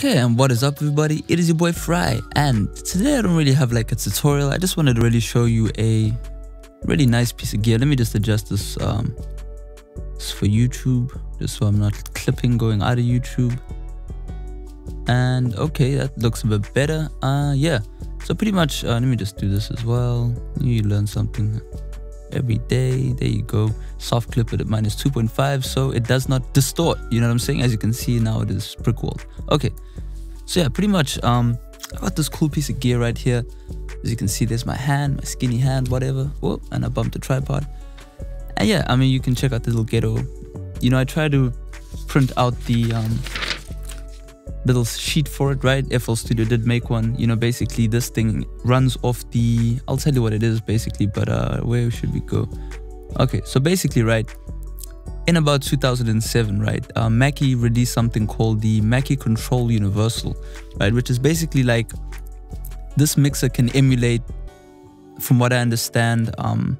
Okay, and what is up everybody? It is your boy Farai, and today I don't really have like a tutorial, I just wanted to really show you a really nice piece of gear. Let me just adjust this, um, this for YouTube, just so I'm not clipping going out of YouTube. And okay, that looks a bit better. Uh, yeah, so pretty much, uh, let me just do this as well. You learn something every day. There you go. Soft clip it at minus 2.5, so it does not distort. You know what I'm saying? As you can see now, it is brick wall. Okay, so yeah, pretty much. Um, I got this cool piece of gear right here. As you can see, there's my hand, my skinny hand, whatever. Whoop, and I bumped the tripod. And yeah, I mean, you can check out the little ghetto. You know, I try to print out the um, little sheet for it, right? FL Studio did make one. You know, basically this thing runs off the, I'll tell you what it is basically, but uh, where should we go? Okay, so basically, right, in about 2007, right, uh, Mackie released something called the Mackie Control Universal, right, which is basically like this mixer can emulate, from what I understand, um,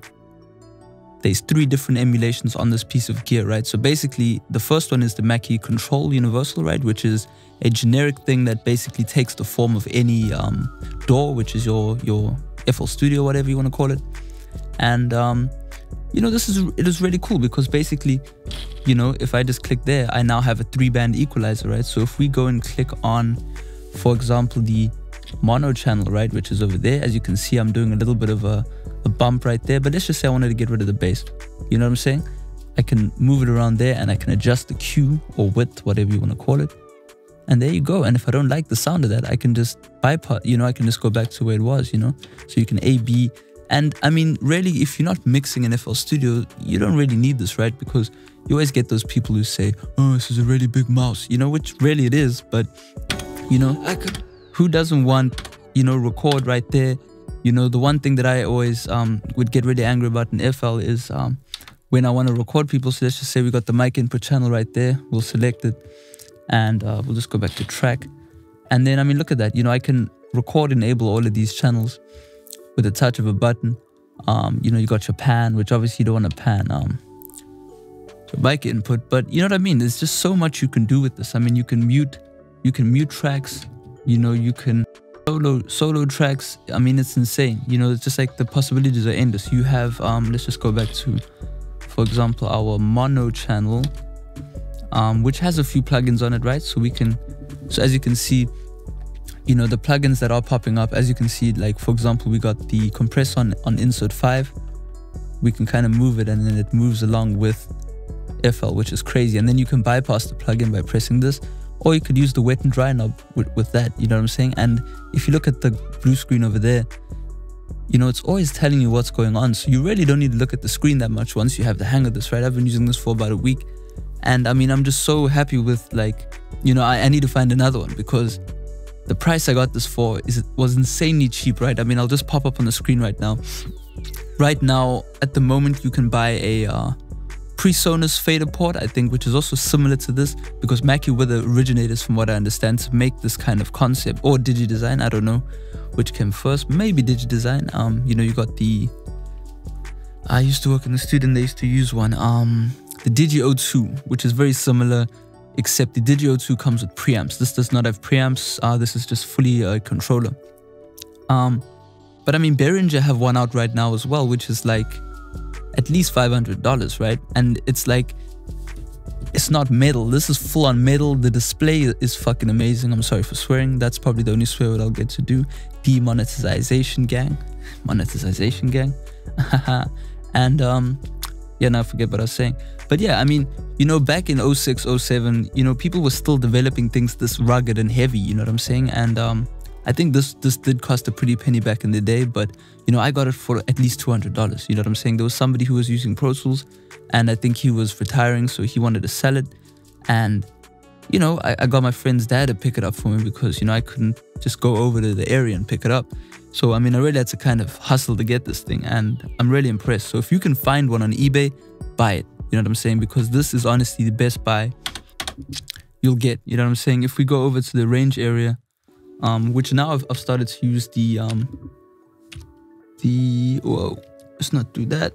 there's three different emulations on this piece of gear, right? So basically, the first one is the Mackie Control Universal, right? Which is a generic thing that basically takes the form of any um, DAW, which is your your FL Studio, whatever you want to call it. And um, you know, this is it is really cool because basically, you know, if I just click there, I now have a three-band equalizer, right? So if we go and click on, for example, the mono channel, right, which is over there, as you can see, I'm doing a little bit of a a bump right there, but let's just say I wanted to get rid of the bass. You know what I'm saying? I can move it around there and I can adjust the Q or width, whatever you want to call it. And there you go. And if I don't like the sound of that, I can just bypass, you know, I can just go back to where it was, you know? So you can A, B. And I mean, really, if you're not mixing in FL Studio, you don't really need this, right? Because you always get those people who say, oh, this is a really big mouse, you know, which really it is. But, you know, who doesn't want, you know, record right there you know, the one thing that I always um, would get really angry about in FL is um, when I want to record people. So let's just say we got the mic input channel right there. We'll select it and uh, we'll just go back to track. And then, I mean, look at that. You know, I can record enable all of these channels with a touch of a button. Um, you know, you got your pan, which obviously you don't want to pan um, your mic input, but you know what I mean? There's just so much you can do with this. I mean, you can mute, you can mute tracks, you know, you can solo solo tracks i mean it's insane. You know it's just like the possibilities are endless. You have um let's just go back to for example our mono channel um which has a few plugins on it right? So we can so as you can see you know the plugins that are popping up as you can see like for example we got the compress on on insert 5 we can kind of move it and then it moves along with FL which is crazy. And then you can bypass the plugin by pressing this or you could use the wet and dry knob with, with that, you know what I'm saying? And if you look at the blue screen over there, you know, it's always telling you what's going on. So you really don't need to look at the screen that much once you have the hang of this, right? I've been using this for about a week. And I mean, I'm just so happy with like, you know, I, I need to find another one because the price I got this for is was insanely cheap, right? I mean, I'll just pop up on the screen right now. Right now, at the moment, you can buy a uh, PreSonus FaderPort, I think, which is also similar to this because Mackie were the originators, from what I understand, to make this kind of concept or DigiDesign. I don't know which came first. Maybe DigiDesign. Um, you know, you got the. I used to work in the student. They used to use one. Um, the Digi O2, which is very similar, except the Digi O2 comes with preamps. This does not have preamps. Uh, this is just fully a controller. Um, but I mean, Behringer have one out right now as well, which is like at least $500, right? And it's like, it's not metal. This is full on metal. The display is fucking amazing. I'm sorry for swearing. That's probably the only swear word I'll get to do. Demonetization gang. Monetization gang. and um, yeah, now I forget what I was saying. But yeah, I mean, you know, back in 06, 07, you know, people were still developing things this rugged and heavy, you know what I'm saying? And um, I think this this did cost a pretty penny back in the day, but you know, I got it for at least $200. You know what I'm saying? There was somebody who was using Pro Tools and I think he was retiring, so he wanted to sell it. And, you know, I, I got my friend's dad to pick it up for me because, you know, I couldn't just go over to the area and pick it up. So, I mean, I really had to kind of hustle to get this thing and I'm really impressed. So if you can find one on eBay, buy it. You know what I'm saying? Because this is honestly the best buy you'll get. You know what I'm saying? If we go over to the range area, um, which now I've, I've started to use the um, the whoa, let's not do that.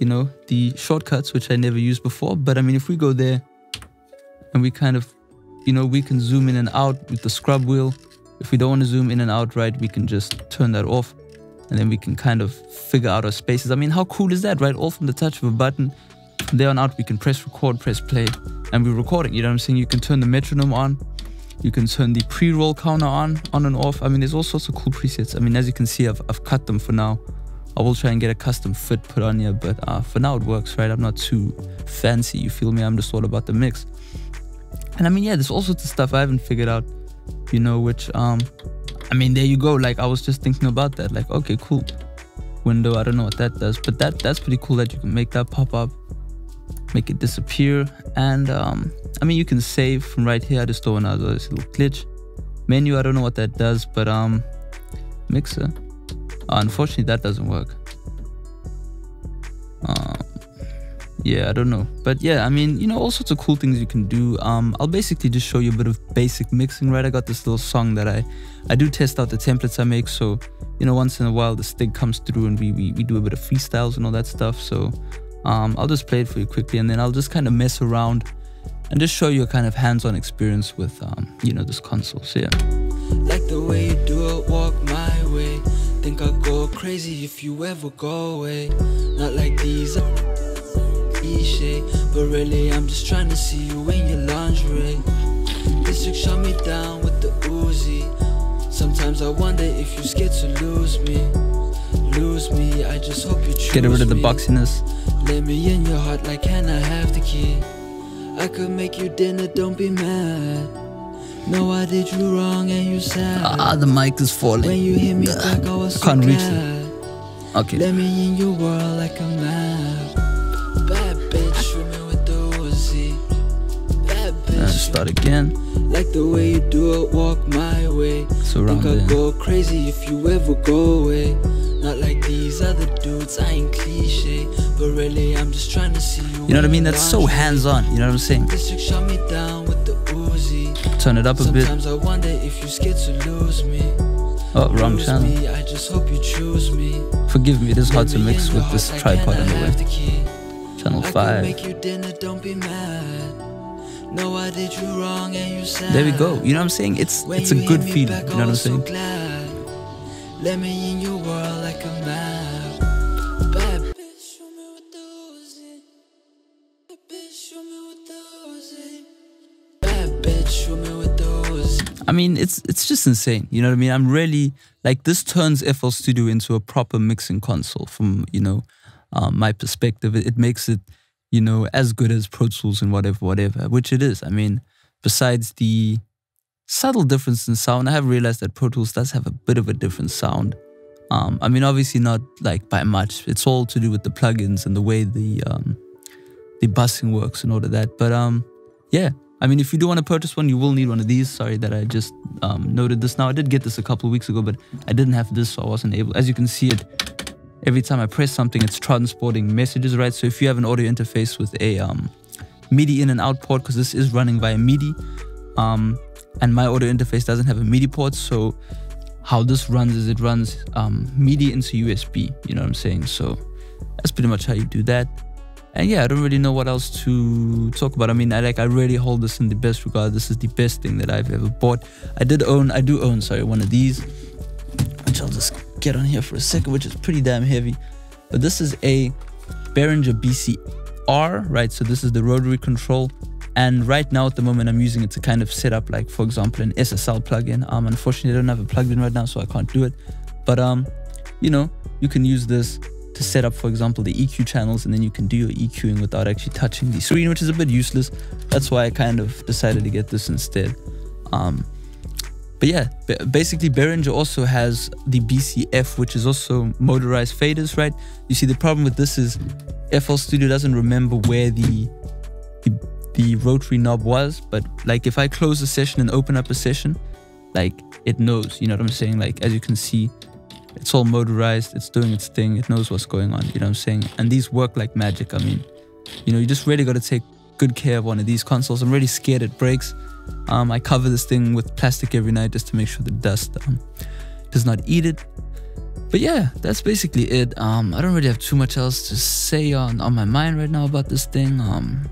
You know the shortcuts which I never used before. But I mean, if we go there and we kind of you know, we can zoom in and out with the scrub wheel. If we don't want to zoom in and out, right, we can just turn that off and then we can kind of figure out our spaces. I mean, how cool is that, right? All from the touch of a button. From there on out, we can press record, press play, and we're recording. You know what I'm saying? You can turn the metronome on. You can turn the pre-roll counter on, on and off. I mean, there's all sorts of cool presets. I mean, as you can see, I've, I've cut them for now. I will try and get a custom fit put on here, but uh, for now it works, right? I'm not too fancy, you feel me? I'm just all about the mix. And I mean, yeah, there's all sorts of stuff I haven't figured out, you know, which, um, I mean, there you go. Like, I was just thinking about that. Like, okay, cool. Window, I don't know what that does, but that that's pretty cool that you can make that pop up, make it disappear. And, um, I mean, you can save from right here. I just want this little glitch. Menu, I don't know what that does, but, um, mixer. Uh, unfortunately, that doesn't work. Um, yeah, I don't know. But yeah, I mean, you know, all sorts of cool things you can do. Um, I'll basically just show you a bit of basic mixing, right? I got this little song that I, I do test out the templates I make. So, you know, once in a while the Stig comes through and we, we, we do a bit of freestyles and all that stuff. So um, I'll just play it for you quickly and then I'll just kind of mess around and just show you a kind of hands-on experience with, um, you know, this console. So yeah. Like the way you do it, walk my way. Think I go crazy if you ever go away. Not like these cliche, but really I'm just trying to see you in your lingerie. This chick shot me down with the Uzi. Sometimes I wonder if you're scared to lose me. Lose me, I just hope you choose Get rid of the boxiness. Let me in your heart like can I have the key? I could make you dinner, don't be mad. No, I did you wrong and you sad. Ah, the mic is falling. When you hit me back, I was so Can't reach it. Okay. Let me in your world like a map. Bad bitch, me with the Uzi. Bad bitch. Let's start again. Like the way you do it, walk my way. So Think I go crazy if you ever go away. Not like these other dudes, I ain't cliche. But really, I'm just trying to see you. You know what I mean? That's so hands on. You know what I'm saying? This chick me down with the Uzi. Turn it up a bit. Sometimes I wonder if you're scared to lose me. Oh, wrong channel. I just hope you choose me. Forgive me, it is hard to mix with this tripod in the way. Channel 5. No, I did you wrong and you said There we go. You know what I'm saying? It's it's a good feeling. You know what I'm saying? Let me in your world like a map. I mean, it's it's just insane. You know what I mean? I'm really like this turns FL Studio into a proper mixing console from you know um, my perspective. It, it makes it you know, as good as Pro Tools and whatever, whatever, which it is. I mean, besides the subtle difference in sound, I have realized that Pro Tools does have a bit of a different sound. Um, I mean, obviously not like by much. It's all to do with the plugins and the way the um, the busing works and all of that. But um, yeah, I mean, if you do want to purchase one, you will need one of these. Sorry that I just um, noted this now. I did get this a couple weeks ago, but I didn't have this, so I wasn't able. As you can see, it every time I press something, it's transporting messages, right? So if you have an audio interface with a um, MIDI in and out port, because this is running via MIDI, um, and my audio interface doesn't have a MIDI port, so how this runs is it runs um, MIDI into USB, you know what I'm saying? So that's pretty much how you do that. And yeah, I don't really know what else to talk about. I mean, I like I really hold this in the best regard. This is the best thing that I've ever bought. I did own, I do own, sorry, one of these, which I'll just get on here for a second, which is pretty damn heavy. But this is a Behringer BCR, right? So this is the rotary control. And right now at the moment, I'm using it to kind of set up like, for example, an SSL plugin. Um, unfortunately, I don't have a plugin right now, so I can't do it. But, um, you know, you can use this to set up, for example, the EQ channels, and then you can do your EQing without actually touching the screen, which is a bit useless. That's why I kind of decided to get this instead. Um, but yeah, basically Behringer also has the BCF, which is also motorized faders, right? You see, the problem with this is FL Studio doesn't remember where the, the, rotary knob was, but like if I close a session and open up a session, like it knows, you know what I'm saying? Like as you can see, it's all motorized, it's doing its thing, it knows what's going on, you know what I'm saying? And these work like magic. I mean, you know, you just really got to take good care of one of these consoles. I'm really scared it breaks. Um, I cover this thing with plastic every night just to make sure the dust um, does not eat it. But yeah, that's basically it. Um, I don't really have too much else to say on, on my mind right now about this thing. Um,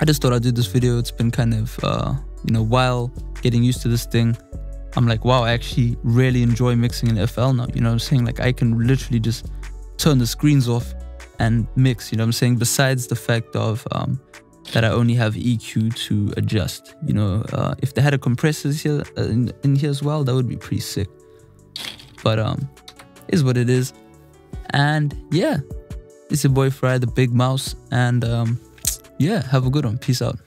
I just thought I'd do this video. It's been kind of uh, you know, while getting used to this thing, I'm like, wow, I actually really enjoy mixing in FL now. You know what I'm saying? Like I can literally just turn the screens off and mix, you know what I'm saying? Besides the fact of um, that I only have EQ to adjust. You know, uh, if they had a compressor here uh, in, in here as well, that would be pretty sick. But um, is what it is. And yeah, it's your boy Farai, the big mouse. And um, yeah, have a good one. Peace out.